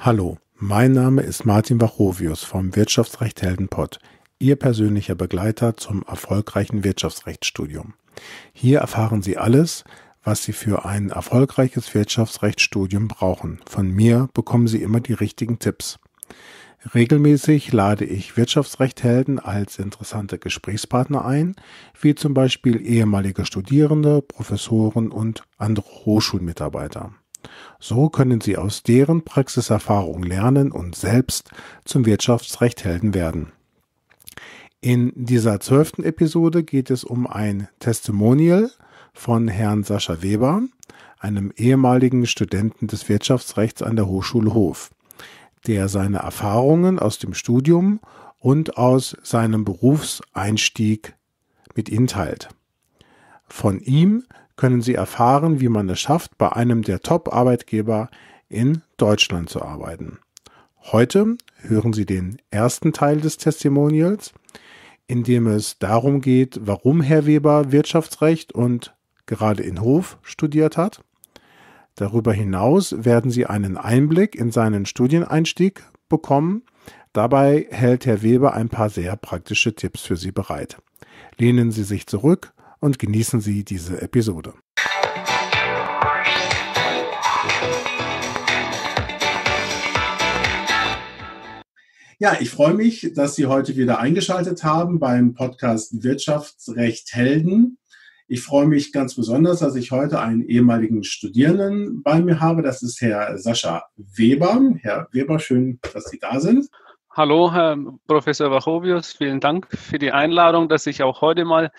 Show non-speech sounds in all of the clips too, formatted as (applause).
Hallo, mein Name ist Martin Wachovius vom Wirtschaftsrecht Heldenpott, Ihr persönlicher Begleiter zum erfolgreichen Wirtschaftsrechtsstudium. Hier erfahren Sie alles, was Sie für ein erfolgreiches Wirtschaftsrechtsstudium brauchen. Von mir bekommen Sie immer die richtigen Tipps. Regelmäßig lade ich Wirtschaftsrechthelden als interessante Gesprächspartner ein, wie zum Beispiel ehemalige Studierende, Professoren und andere Hochschulmitarbeiter. So können Sie aus deren Praxiserfahrung lernen und selbst zum Wirtschaftsrechthelden werden. In dieser zwölften Episode geht es um ein Testimonial von Herrn Sascha Weber, einem ehemaligen Studenten des Wirtschaftsrechts an der Hochschule Hof, der seine Erfahrungen aus dem Studium und aus seinem Berufseinstieg mit Ihnen teilt. Von ihm können Sie erfahren, wie man es schafft, bei einem der Top-Arbeitgeber in Deutschland zu arbeiten. Heute hören Sie den ersten Teil des Testimonials, in dem es darum geht, warum Herr Weber Wirtschaftsrecht und gerade in Hof studiert hat. Darüber hinaus werden Sie einen Einblick in seinen Studieneinstieg bekommen. Dabei hält Herr Weber ein paar sehr praktische Tipps für Sie bereit. Lehnen Sie sich zurück und genießen Sie diese Episode. Ja, ich freue mich, dass Sie heute wieder eingeschaltet haben beim Podcast Wirtschaftsrecht Helden. Ich freue mich ganz besonders, dass ich heute einen ehemaligen Studierenden bei mir habe. Das ist Herr Sascha Weber. Herr Weber, schön, dass Sie da sind. Hallo, Herr Professor Wachovius. Vielen Dank für die Einladung, dass ich auch heute mal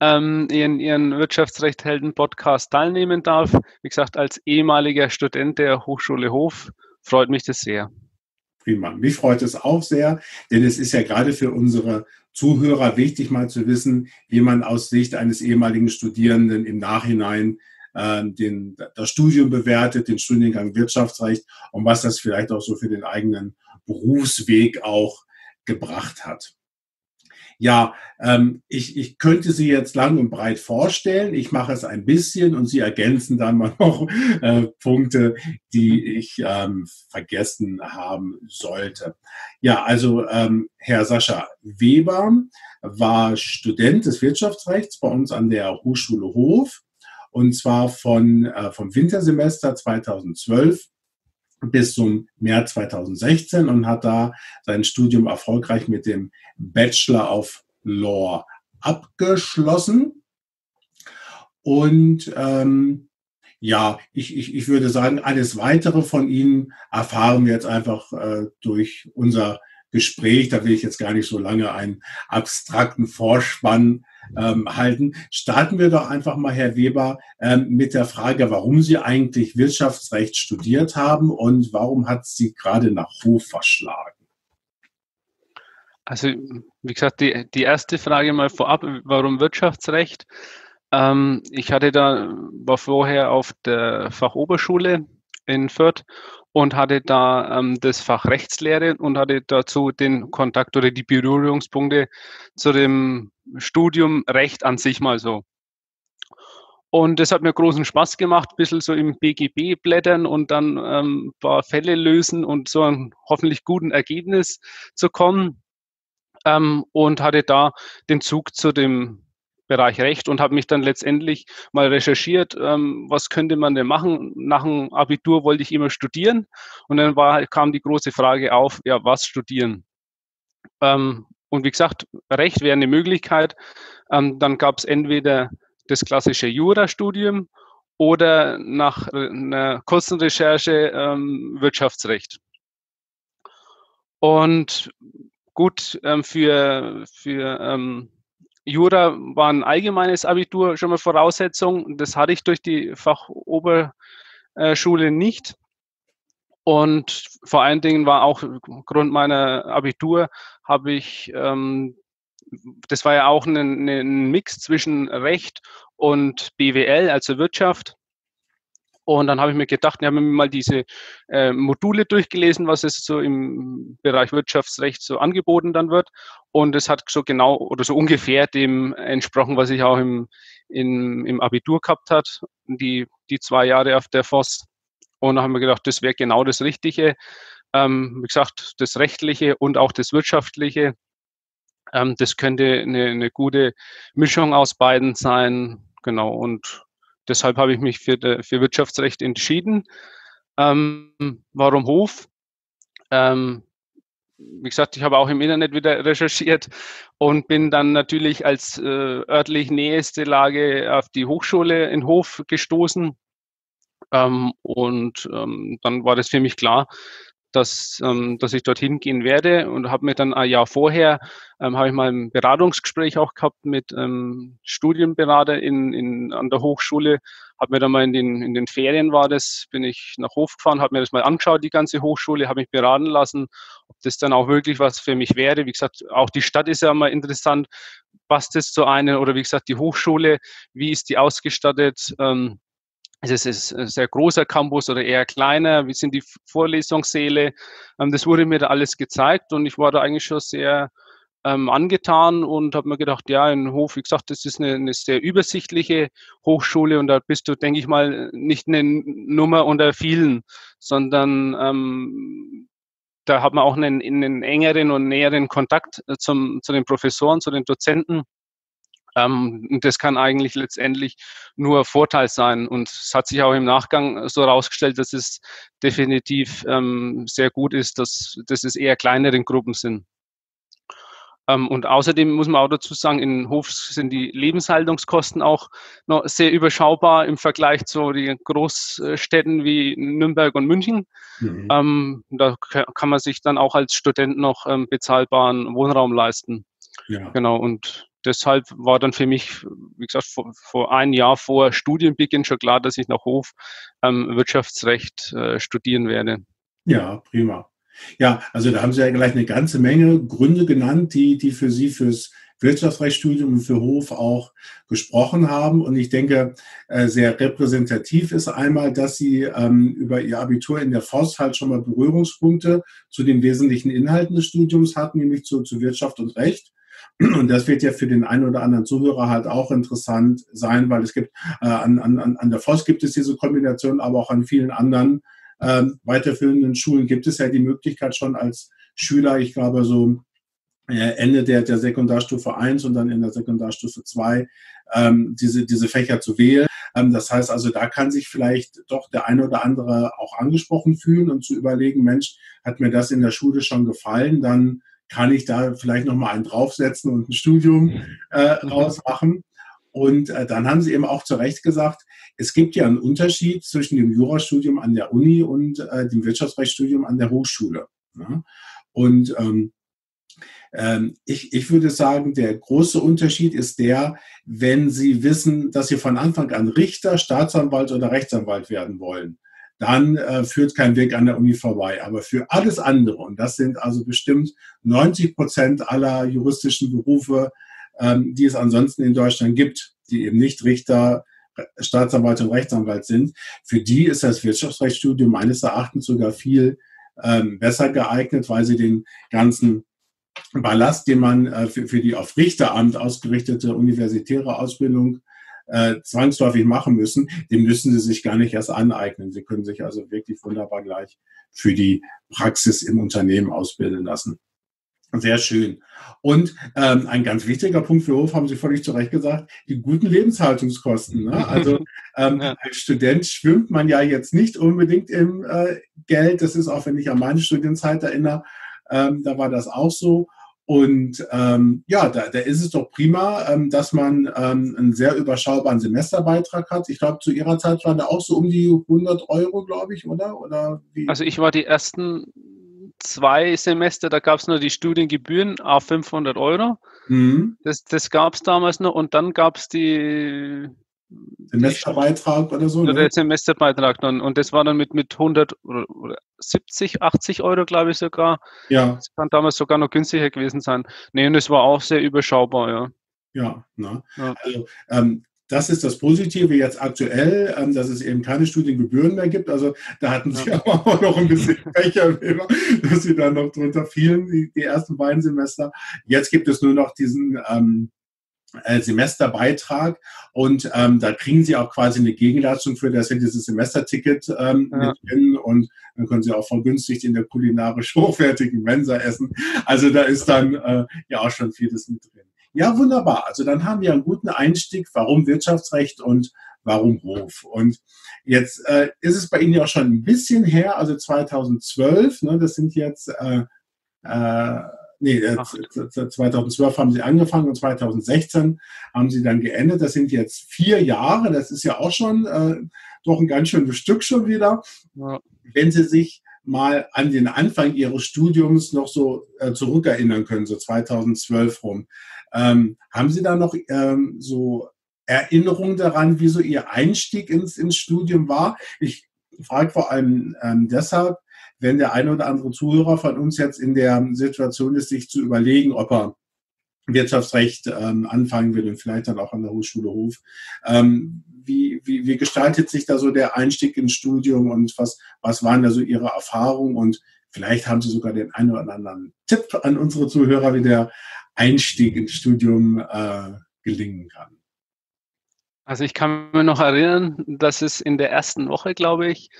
ähm, in Ihren Wirtschaftsrecht-Helden-Podcast teilnehmen darf. Wie gesagt, als ehemaliger Student der Hochschule Hof freut mich das sehr. Prima. Mich freut es auch sehr, denn es ist ja gerade für unsere Zuhörer wichtig, mal zu wissen, wie man aus Sicht eines ehemaligen Studierenden im Nachhinein äh, den, das Studium bewertet, den Studiengang Wirtschaftsrecht und was das vielleicht auch so für den eigenen Berufsweg auch gebracht hat. Ja, ähm, ich, ich könnte sie jetzt lang und breit vorstellen. Ich mache es ein bisschen und Sie ergänzen dann (laughs) mal noch äh, Punkte, die ich ähm, vergessen haben sollte. Ja, also ähm, Herr Sascha Weber war Student des Wirtschaftsrechts bei uns an der Hochschule Hof und zwar von, äh, vom Wintersemester 2012 bis zum März 2016 und hat da sein Studium erfolgreich mit dem Bachelor of Law abgeschlossen. Und ähm, ja, ich, ich, ich würde sagen, alles weitere von Ihnen erfahren wir jetzt einfach äh, durch unser Gespräch. Da will ich jetzt gar nicht so lange einen abstrakten Vorspann ähm, halten. Starten wir doch einfach mal, Herr Weber, ähm, mit der Frage, warum Sie eigentlich Wirtschaftsrecht studiert haben und warum hat Sie gerade nach Hof verschlagen? Also, wie gesagt, die, die erste Frage mal vorab, warum Wirtschaftsrecht? Ähm, ich hatte da, war vorher auf der Fachoberschule in Fürth und hatte da ähm, das Fach Rechtslehre und hatte dazu den Kontakt oder die Berührungspunkte zu dem Studium Recht an sich mal so. Und das hat mir großen Spaß gemacht, ein bisschen so im BGB blättern und dann ähm, ein paar Fälle lösen und so ein hoffentlich guten Ergebnis zu kommen. Ähm, und hatte da den Zug zu dem Bereich Recht und habe mich dann letztendlich mal recherchiert, ähm, was könnte man denn machen. Nach dem Abitur wollte ich immer studieren und dann war, kam die große Frage auf, ja, was studieren? Ähm, und wie gesagt, Recht wäre eine Möglichkeit. Ähm, dann gab es entweder das klassische Jurastudium oder nach einer kurzen Recherche ähm, Wirtschaftsrecht. Und gut, ähm, für, für ähm, Jura war ein allgemeines Abitur schon mal Voraussetzung. Das hatte ich durch die Fachoberschule nicht. Und vor allen Dingen war auch Grund meiner Abitur, habe ich, ähm, das war ja auch ein, ein Mix zwischen Recht und BWL, also Wirtschaft. Und dann habe ich mir gedacht, ich habe mir mal diese äh, Module durchgelesen, was es so im Bereich Wirtschaftsrecht so angeboten dann wird. Und es hat so genau oder so ungefähr dem entsprochen, was ich auch im, in, im Abitur gehabt hat, die, die zwei Jahre auf der FOS. Und dann haben wir gedacht, das wäre genau das Richtige. Ähm, wie gesagt, das Rechtliche und auch das Wirtschaftliche. Ähm, das könnte eine, eine gute Mischung aus beiden sein. Genau. Und deshalb habe ich mich für, für Wirtschaftsrecht entschieden. Ähm, warum Hof? Ähm, wie gesagt, ich habe auch im Internet wieder recherchiert und bin dann natürlich als äh, örtlich nächste Lage auf die Hochschule in Hof gestoßen. Ähm, und ähm, dann war das für mich klar, dass, ähm, dass ich dorthin gehen werde und habe mir dann ein Jahr vorher, ähm, habe ich mal ein Beratungsgespräch auch gehabt mit ähm, Studienberater in, in, an der Hochschule, habe mir dann mal in den, in den Ferien war das, bin ich nach Hof gefahren, habe mir das mal angeschaut, die ganze Hochschule, habe mich beraten lassen, ob das dann auch wirklich was für mich wäre. Wie gesagt, auch die Stadt ist ja mal interessant, passt es zu einem oder wie gesagt, die Hochschule, wie ist die ausgestattet? Ähm, es ist ein sehr großer Campus oder eher kleiner? Wie sind die Vorlesungssäle? Ähm, das wurde mir da alles gezeigt und ich war da eigentlich schon sehr ähm, angetan und habe mir gedacht, ja, in Hof, wie gesagt, das ist eine, eine, sehr übersichtliche Hochschule und da bist du, denke ich mal, nicht eine Nummer unter vielen, sondern ähm, da hat man auch einen, einen engeren und näheren Kontakt äh, zum, zu den Professoren, zu den Dozenten. Ähm, und das kann eigentlich letztendlich nur Vorteil sein. Und es hat sich auch im Nachgang so herausgestellt, dass es definitiv ähm, sehr gut ist, dass, dass es eher kleinere Gruppen sind. Ähm, und außerdem muss man auch dazu sagen, in Hof sind die Lebenshaltungskosten auch noch sehr überschaubar im Vergleich zu den Großstädten wie Nürnberg und München. Mhm. Ähm, da kann man sich dann auch als Student noch ähm, bezahlbaren Wohnraum leisten. Ja. Genau. Und deshalb war dann für mich, wie gesagt, vor, vor ein Jahr vor Studienbeginn schon klar, dass ich nach Hof ähm, Wirtschaftsrecht äh, studieren werde. Ja, prima. Ja, also da haben Sie ja gleich eine ganze Menge Gründe genannt, die, die für Sie fürs Wirtschaftsrechtsstudium und für Hof auch gesprochen haben. Und ich denke, äh, sehr repräsentativ ist einmal, dass Sie ähm, über Ihr Abitur in der Forst halt schon mal Berührungspunkte zu den wesentlichen Inhalten des Studiums hatten, nämlich zu, zu Wirtschaft und Recht. Und das wird ja für den einen oder anderen Zuhörer halt auch interessant sein, weil es gibt, äh, an, an, an der FOS gibt es diese Kombination, aber auch an vielen anderen äh, weiterführenden Schulen gibt es ja die Möglichkeit schon als Schüler, ich glaube so äh, Ende der, der Sekundarstufe 1 und dann in der Sekundarstufe 2 ähm, diese, diese Fächer zu wählen. Ähm, das heißt also, da kann sich vielleicht doch der eine oder andere auch angesprochen fühlen und zu überlegen, Mensch, hat mir das in der Schule schon gefallen, dann kann ich da vielleicht noch mal einen draufsetzen und ein Studium äh, mhm. rausmachen. Und äh, dann haben sie eben auch zu Recht gesagt, es gibt ja einen Unterschied zwischen dem Jurastudium an der Uni und äh, dem Wirtschaftsrechtsstudium an der Hochschule. Ne? Und ähm, ähm, ich, ich würde sagen, der große Unterschied ist der, wenn Sie wissen, dass Sie von Anfang an Richter, Staatsanwalt oder Rechtsanwalt werden wollen dann äh, führt kein Weg an der Uni vorbei. Aber für alles andere, und das sind also bestimmt 90 Prozent aller juristischen Berufe, ähm, die es ansonsten in Deutschland gibt, die eben nicht Richter, Staatsanwalt und Rechtsanwalt sind, für die ist das Wirtschaftsrechtsstudium meines Erachtens sogar viel ähm, besser geeignet, weil sie den ganzen Ballast, den man äh, für, für die auf Richteramt ausgerichtete universitäre Ausbildung äh, zwangsläufig machen müssen, den müssen sie sich gar nicht erst aneignen. Sie können sich also wirklich wunderbar gleich für die Praxis im Unternehmen ausbilden lassen. Sehr schön. Und ähm, ein ganz wichtiger Punkt für Hof, haben Sie völlig zu Recht gesagt, die guten Lebenshaltungskosten. Ne? Also (laughs) ähm, ja. als Student schwimmt man ja jetzt nicht unbedingt im äh, Geld. Das ist auch, wenn ich an meine Studienzeit erinnere, ähm, da war das auch so. Und ähm, ja, da, da ist es doch prima, ähm, dass man ähm, einen sehr überschaubaren Semesterbeitrag hat. Ich glaube, zu Ihrer Zeit war der auch so um die 100 Euro, glaube ich, oder? oder wie? Also ich war die ersten zwei Semester, da gab es nur die Studiengebühren auf 500 Euro. Mhm. Das, das gab es damals noch. Und dann gab es die Semesterbeitrag oder so? Ne? Der Semesterbeitrag dann. Und das war dann mit, mit 100 oder, oder 70, 80 Euro, glaube ich sogar. Ja. Das kann damals sogar noch günstiger gewesen sein. Nee, und das war auch sehr überschaubar, ja. Ja, ne? ja. also ähm, das ist das Positive jetzt aktuell, ähm, dass es eben keine Studiengebühren mehr gibt. Also da hatten sie ja. aber (laughs) auch noch ein bisschen Pech, dass sie dann noch drunter fielen, die, die ersten beiden Semester. Jetzt gibt es nur noch diesen ähm, äh, Semesterbeitrag und ähm, da kriegen Sie auch quasi eine Gegenleistung für das dieses Semesterticket ähm, ja. mit drin und dann können Sie auch vergünstigt in der kulinarisch (laughs) hochwertigen Mensa essen. Also da ist dann äh, ja auch schon vieles mit drin. Ja, wunderbar. Also dann haben wir einen guten Einstieg, warum Wirtschaftsrecht und warum Hof. Und jetzt äh, ist es bei Ihnen ja auch schon ein bisschen her, also 2012, ne, das sind jetzt äh, äh, nee, 2012 haben sie angefangen und 2016 haben sie dann geendet. Das sind jetzt vier Jahre. Das ist ja auch schon äh, doch ein ganz schönes Stück schon wieder. Ja. Wenn Sie sich mal an den Anfang Ihres Studiums noch so äh, zurückerinnern können, so 2012 rum, ähm, haben Sie da noch ähm, so Erinnerungen daran, wie so Ihr Einstieg ins, ins Studium war? Ich frage vor allem ähm, deshalb, wenn der eine oder andere Zuhörer von uns jetzt in der Situation ist, sich zu überlegen, ob er Wirtschaftsrecht ähm, anfangen will und vielleicht dann auch an der Hochschule Hof. Ähm, wie, wie, wie gestaltet sich da so der Einstieg ins Studium und was, was waren da so Ihre Erfahrungen und vielleicht haben Sie sogar den einen oder anderen Tipp an unsere Zuhörer, wie der Einstieg ins Studium äh, gelingen kann. Also ich kann mir noch erinnern, dass es in der ersten Woche, glaube ich,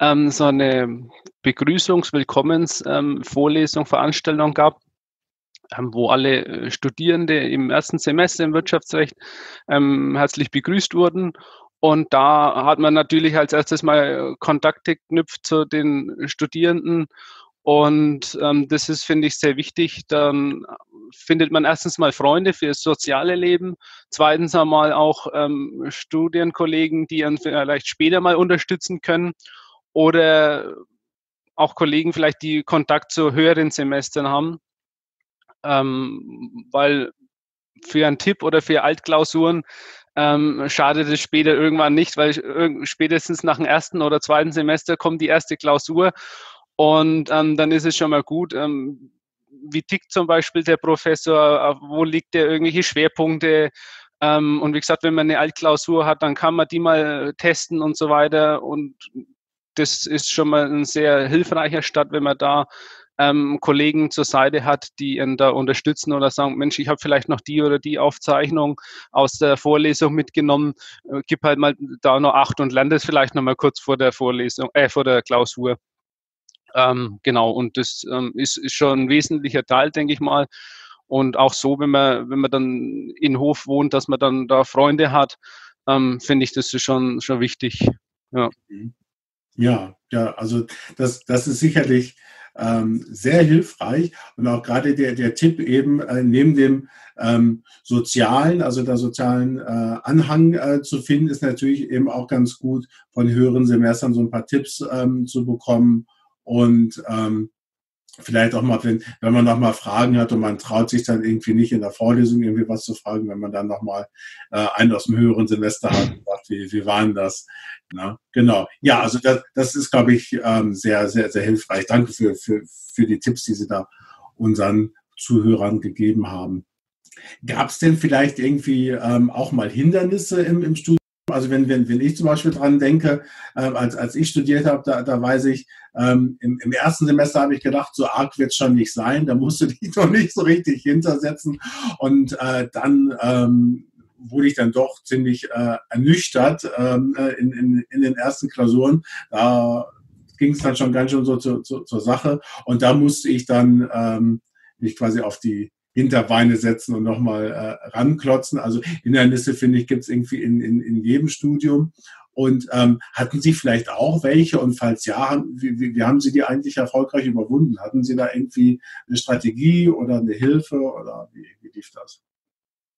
ähm, so eine Begrüßungs-, Willkommens-, ähm, Vorlesung, Veranstaltung gab, ähm, wo alle äh, Studierende im ersten Semester im Wirtschaftsrecht ähm, herzlich begrüßt wurden. Und da hat man natürlich als erstes mal Kontakte geknüpft zu den Studierenden. Und ähm, das ist, finde ich, sehr wichtig. Dann findet man erstens mal Freunde für das soziale Leben, zweitens einmal auch ähm, Studienkollegen, die einen vielleicht später mal unterstützen können oder auch Kollegen vielleicht, die Kontakt zu höheren Semestern haben, ähm, weil für einen Tipp oder für Altklausuren ähm, schadet es später irgendwann nicht, weil spätestens nach dem ersten oder zweiten Semester kommt die erste Klausur und ähm, dann ist es schon mal gut. Ähm, wie tickt zum Beispiel der Professor? Wo liegt der irgendwelche Schwerpunkte? Ähm, und wie gesagt, wenn man eine Altklausur hat, dann kann man die mal testen und so weiter. Und das ist schon mal ein sehr hilfreicher Start, wenn man da ähm, Kollegen zur Seite hat, die ihn da unterstützen oder sagen, Mensch, ich habe vielleicht noch die oder die Aufzeichnung aus der Vorlesung mitgenommen, äh, gib halt mal da noch acht und lerne das vielleicht noch mal kurz vor der Vorlesung, äh, vor der Klausur. Ähm, genau, und das ähm, ist, ist schon ein wesentlicher Teil, denke ich mal. Und auch so, wenn man, wenn man dann in Hof wohnt, dass man dann da Freunde hat, ähm, finde ich das ist schon, schon wichtig. Ja. Mhm. Ja, ja, also das, das ist sicherlich ähm, sehr hilfreich und auch gerade der, der Tipp eben äh, neben dem ähm, sozialen, also der sozialen äh, Anhang äh, zu finden, ist natürlich eben auch ganz gut von höheren Semestern so ein paar Tipps ähm, zu bekommen und ähm, vielleicht auch mal, wenn, wenn man noch mal Fragen hat und man traut sich dann irgendwie nicht in der Vorlesung irgendwie was zu fragen, wenn man dann noch mal äh, einen aus dem höheren Semester hat und sagt, wie, wie war denn das? Na, genau. Ja, also das, das ist, glaube ich, ähm, sehr, sehr, sehr hilfreich. Danke für, für, für die Tipps, die Sie da unseren Zuhörern gegeben haben. Gab es denn vielleicht irgendwie ähm, auch mal Hindernisse im, im Studium? Also wenn, wenn, wenn ich zum Beispiel dran denke, äh, als, als ich studiert habe, da, da weiß ich, ähm, im, im ersten Semester habe ich gedacht, so arg wird schon nicht sein, da musst du (laughs) dich noch nicht so richtig hintersetzen. Und äh, dann ähm, wurde ich dann doch ziemlich äh, ernüchtert ähm, äh, in, in, in den ersten Klausuren. Da ging es dann schon ganz schön so zu, zu, zur Sache. Und da musste ich dann ähm, mich quasi auf die Hinterbeine setzen und nochmal äh, ranklotzen. Also Hindernisse, finde ich, gibt es irgendwie in, in, in jedem Studium. Und ähm, hatten Sie vielleicht auch welche? Und falls ja, wie, wie, wie haben Sie die eigentlich erfolgreich überwunden? Hatten Sie da irgendwie eine Strategie oder eine Hilfe oder wie, wie lief das?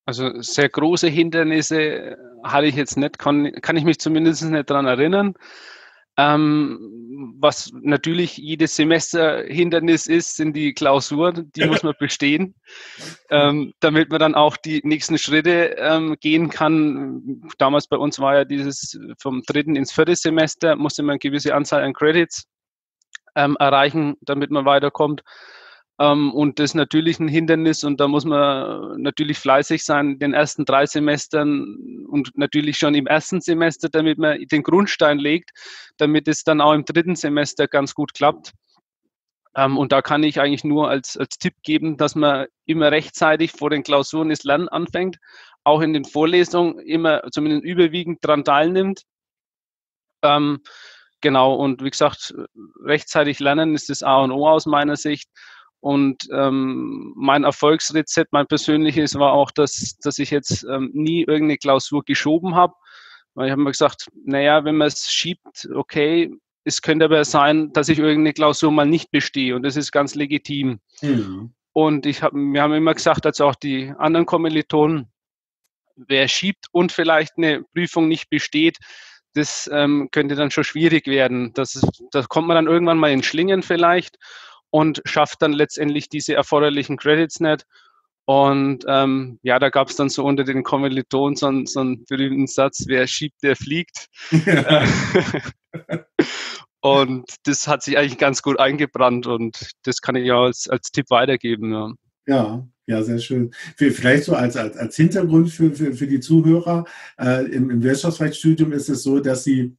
Also sehr große Hindernisse hatte ich jetzt nicht, kann, kann ich mich zumindest nicht daran erinnern. Ähm, was natürlich jedes Semester Hindernis ist, sind die Klausuren, die muss man bestehen, (laughs) ähm, damit man dann auch die nächsten Schritte ähm, gehen kann. Damals bei uns war ja dieses vom dritten ins vierte Semester, musste man eine gewisse Anzahl an Credits ähm, erreichen, damit man weiterkommt. Ähm, und das ist natürlich ein Hindernis und da muss man natürlich fleißig sein in den ersten drei Semestern und natürlich schon im ersten Semester, damit man den Grundstein legt, damit es dann auch im dritten Semester ganz gut klappt. Ähm, und da kann ich eigentlich nur als, als Tipp geben, dass man immer rechtzeitig vor den Klausuren das Lernen anfängt, auch in den Vorlesungen immer zumindest überwiegend daran teilnimmt. Ähm, genau, und wie gesagt, rechtzeitig lernen ist das A und O aus meiner Sicht. Und ähm, mein Erfolgsrezept, mein persönliches, war auch, dass, dass ich jetzt ähm, nie irgendeine Klausur geschoben habe. Weil ich habe mir gesagt, naja, wenn man es schiebt, okay, es könnte aber sein, dass ich irgendeine Klausur mal nicht bestehe und das ist ganz legitim. Mhm. Und ich hab, wir haben immer gesagt, dass auch die anderen Kommilitonen, wer schiebt und vielleicht eine Prüfung nicht besteht, das ähm, könnte dann schon schwierig werden. Das, das kommt man dann irgendwann mal in Schlingen vielleicht und schafft dann letztendlich diese erforderlichen Credits nicht. Und ähm, ja, da gab es dann so unter den Kommilitonen so, so einen berühmten Satz, wer schiebt, der fliegt. Ja. (laughs) und das hat sich eigentlich ganz gut eingebrannt und das kann ich ja als, als Tipp weitergeben. Ja. ja. Ja, sehr schön. Vielleicht so als, als, als Hintergrund für, für, für die Zuhörer. Äh, im, Im Wirtschaftsrechtsstudium ist es so, dass sie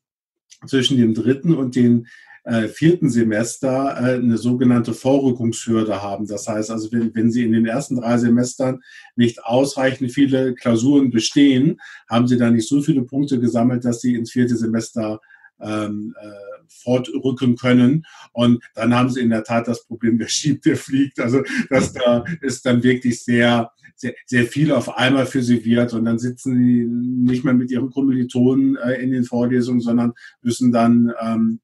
zwischen dem dritten und dem äh, vierten Semester äh, eine sogenannte Vorrückungshürde haben. Das heißt also, wenn, wenn Sie in den ersten drei Semestern nicht ausreichend viele Klausuren bestehen, haben Sie da nicht so viele Punkte gesammelt, dass Sie ins vierte Semester ähm, äh, fortrücken können. Und dann haben sie in der Tat das Problem, wer schiebt, der fliegt. Also das da ist dann wirklich sehr, sehr, sehr viel auf einmal für sie wird. Und dann sitzen sie nicht mehr mit ihren Kommilitonen äh, in den Vorlesungen, sondern müssen dann ähm,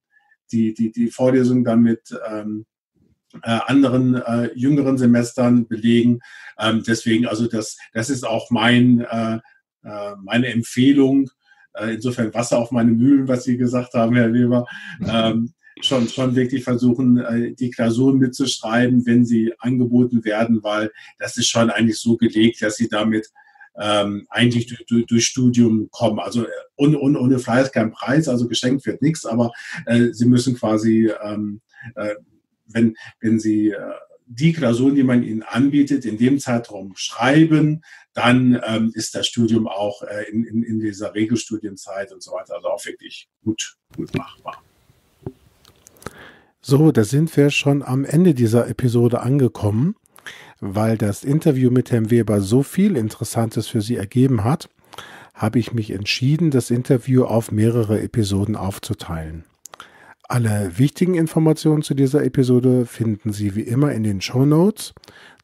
die, die, die Vorlesung dann mit ähm, äh, anderen äh, jüngeren Semestern belegen. Ähm, deswegen, also das, das ist auch mein, äh, äh meine Empfehlung, äh, insofern Wasser auf meine Mühlen, was Sie gesagt haben, Herr Weber. Ähm, schon, schon wirklich versuchen, äh, die Klausuren mitzuschreiben, wenn sie angeboten werden, weil das ist schon eigentlich so gelegt, dass sie damit ähm, eigentlich durch, durch, durch Studium kommen. Also ohne, ohne, ohne Fleiß kein Preis, also geschenkt wird nichts, aber äh, sie müssen quasi, ähm, äh, wenn, wenn sie äh, die Klausuren, die man ihnen anbietet, in dem Zeitraum schreiben, dann ähm, ist das Studium auch äh, in, in, in dieser Regelstudienzeit und so weiter also auch wirklich gut, gut machbar. So, da sind wir schon am Ende dieser Episode angekommen, weil das Interview mit Herrn Weber so viel Interessantes für Sie ergeben hat, habe ich mich entschieden, das Interview auf mehrere Episoden aufzuteilen. Alle wichtigen Informationen zu dieser Episode finden Sie wie immer in den Show Notes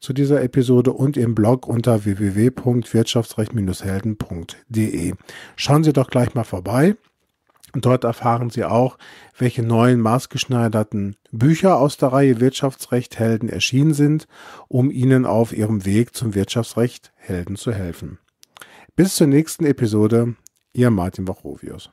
zu dieser Episode und im Blog unter www.wirtschaftsrecht-helden.de. Schauen Sie doch gleich mal vorbei. Dort erfahren Sie auch, welche neuen maßgeschneiderten Bücher aus der Reihe Wirtschaftsrecht Helden erschienen sind, um Ihnen auf Ihrem Weg zum Wirtschaftsrecht Helden zu helfen. Bis zur nächsten Episode, Ihr Martin Wachrovius.